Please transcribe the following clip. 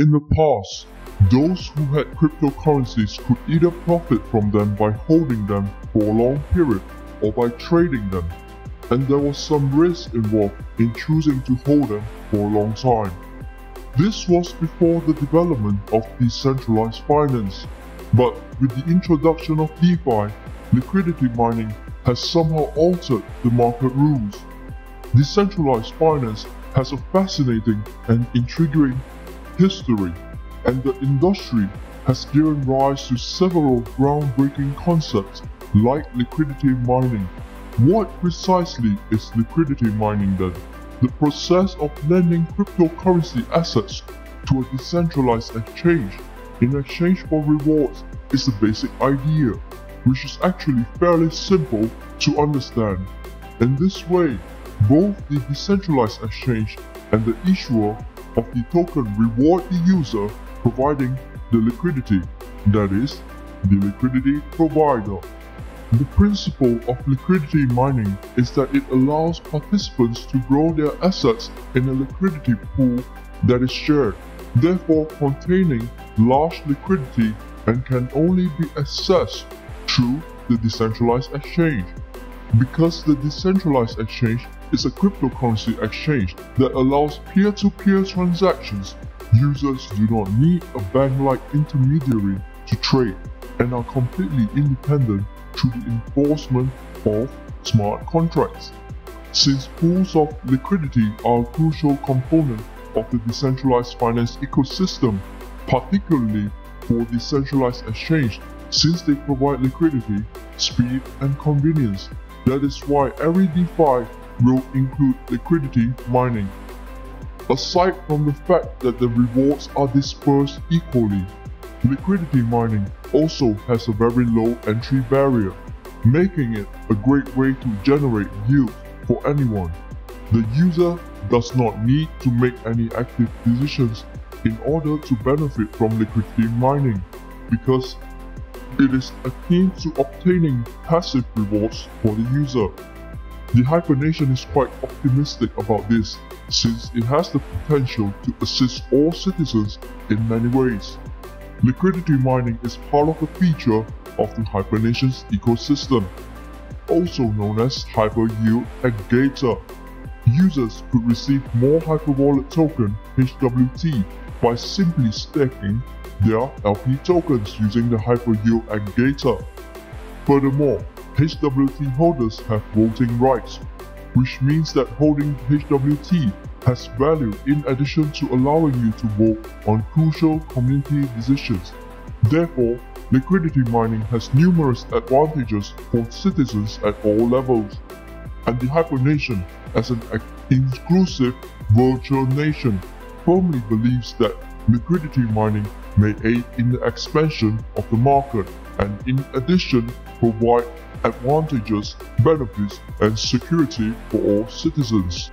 In the past, those who had cryptocurrencies could either profit from them by holding them for a long period or by trading them, and there was some risk involved in choosing to hold them for a long time. This was before the development of decentralized finance, but with the introduction of DeFi, liquidity mining has somehow altered the market rules. Decentralized finance has a fascinating and intriguing history, and the industry has given rise to several groundbreaking concepts like liquidity mining. What precisely is liquidity mining then? The process of lending cryptocurrency assets to a decentralized exchange in exchange for rewards is the basic idea, which is actually fairly simple to understand. In this way, both the decentralized exchange and the issuer of the token reward the user providing the liquidity, that is, the liquidity provider. The principle of liquidity mining is that it allows participants to grow their assets in a liquidity pool that is shared, therefore containing large liquidity and can only be accessed through the decentralized exchange. Because the decentralized exchange is a cryptocurrency exchange that allows peer-to-peer transactions, users do not need a bank-like intermediary to trade and are completely independent through the enforcement of smart contracts. Since pools of liquidity are a crucial component of the decentralized finance ecosystem, particularly for decentralized exchange, since they provide liquidity, speed, and convenience. That is why every DeFi will include liquidity mining. Aside from the fact that the rewards are dispersed equally, liquidity mining also has a very low entry barrier, making it a great way to generate yield for anyone. The user does not need to make any active decisions in order to benefit from liquidity mining because it is akin to obtaining passive rewards for the user. The Hyper is quite optimistic about this since it has the potential to assist all citizens in many ways. Liquidity mining is part of the feature of the HyperNation's ecosystem, also known as Hyper Yield Aggregator. Users could receive more HyperWallet token HWT by simply staking their LP tokens using the HyperYield Aggregator. Furthermore, HWT holders have voting rights, which means that holding HWT has value in addition to allowing you to vote on crucial community decisions. Therefore, liquidity mining has numerous advantages for citizens at all levels. And the Hypernation, as an inclusive virtual nation, firmly believes that liquidity mining may aid in the expansion of the market and in addition provide advantages, benefits, and security for all citizens.